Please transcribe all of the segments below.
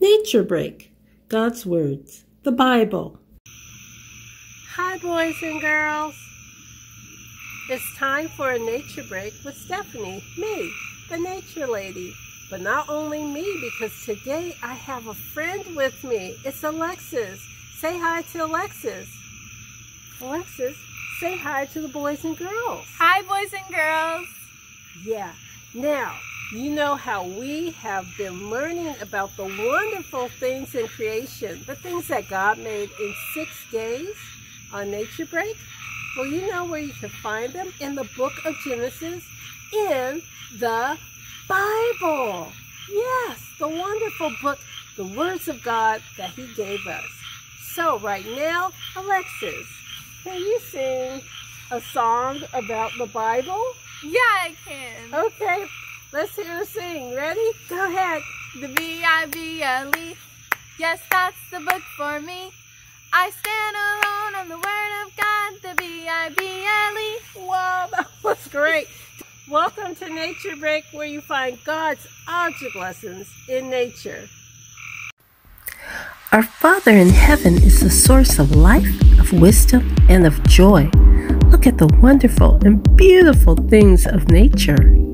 Nature Break God's Words, the Bible. Hi, boys and girls. It's time for a nature break with Stephanie, me, the nature lady. But not only me, because today I have a friend with me. It's Alexis. Say hi to Alexis. Alexis, say hi to the boys and girls. Hi, boys and girls. Yeah. Now, you know how we have been learning about the wonderful things in creation, the things that God made in six days on Nature Break? Well, you know where you can find them? In the book of Genesis, in the Bible. Yes, the wonderful book, the words of God that He gave us. So, right now, Alexis, can you sing a song about the Bible? Yeah, I can. Okay, let's hear her sing. Ready? Go ahead. The B-I-B-L-E. Yes, that's the book for me. I stand alone on the Word of God, the B-I-B-L-E. Wow, that was great. Welcome to Nature Break, where you find God's object lessons in nature. Our Father in heaven is the source of life, of wisdom, and of joy. Look at the wonderful and beautiful things of nature.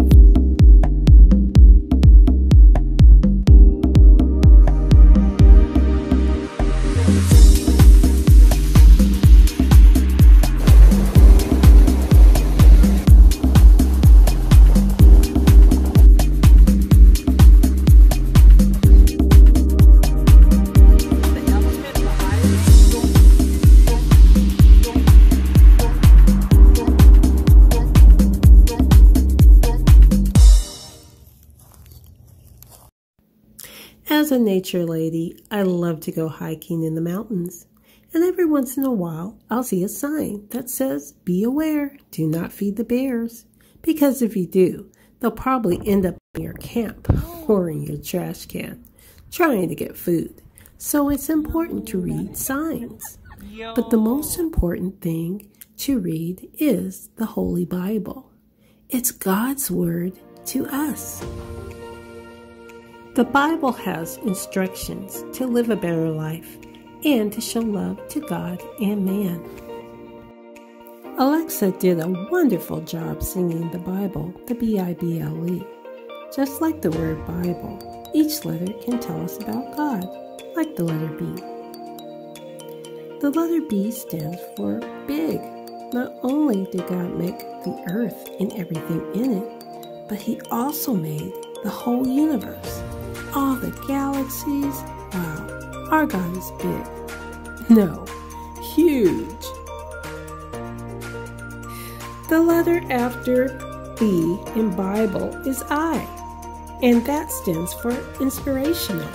As a nature lady, I love to go hiking in the mountains. And every once in a while, I'll see a sign that says, Be aware, do not feed the bears. Because if you do, they'll probably end up in your camp or in your trash can, trying to get food. So it's important to read signs. But the most important thing to read is the Holy Bible. It's God's Word to us. The Bible has instructions to live a better life and to show love to God and man. Alexa did a wonderful job singing the Bible, the B I B L E. Just like the word Bible, each letter can tell us about God, like the letter B. The letter B stands for big. Not only did God make the earth and everything in it, but He also made the whole universe all the galaxies. Wow, our God is big. No, huge. The letter after B in Bible is I, and that stands for inspirational.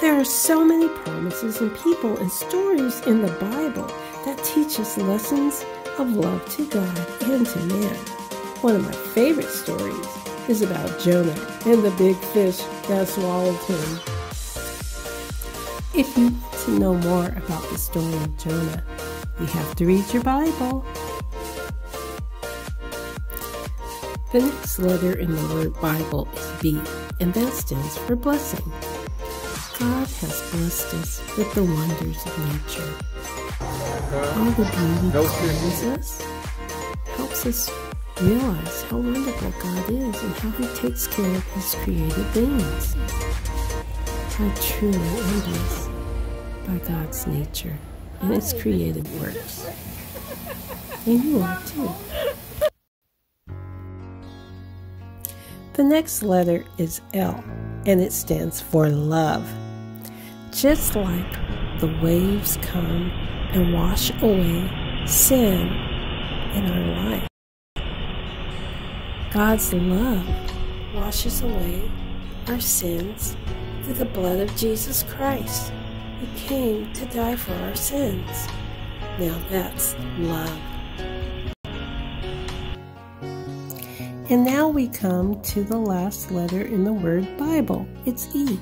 There are so many promises and people and stories in the Bible that teach us lessons of love to God and to man. One of my favorite stories is about Jonah and the big fish that swallowed him. If you want to know more about the story of Jonah, you have to read your Bible. The next letter in the word Bible is B, and that stands for blessing. God has blessed us with the wonders of nature. All the beauty that us helps us realize how wonderful God is and how He takes care of His created things. I truly blessed by God's nature and His created works. And you are too. The next letter is L, and it stands for love. Just like the waves come and wash away sin in our life. God's love washes away our sins through the blood of Jesus Christ, who came to die for our sins. Now that's love. And now we come to the last letter in the word Bible. It's E,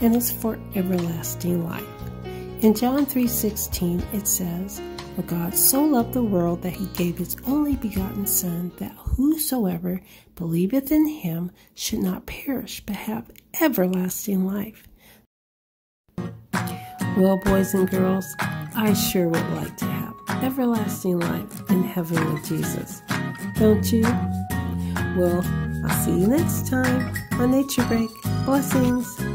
and it's for everlasting life. In John 3:16 it says, "For God so loved the world that he gave his only begotten son that whosoever believeth in him should not perish but have everlasting life." Well, boys and girls, I sure would like to have everlasting life in heaven with Jesus. Don't you? Well, I'll see you next time on Nature Break. Blessings.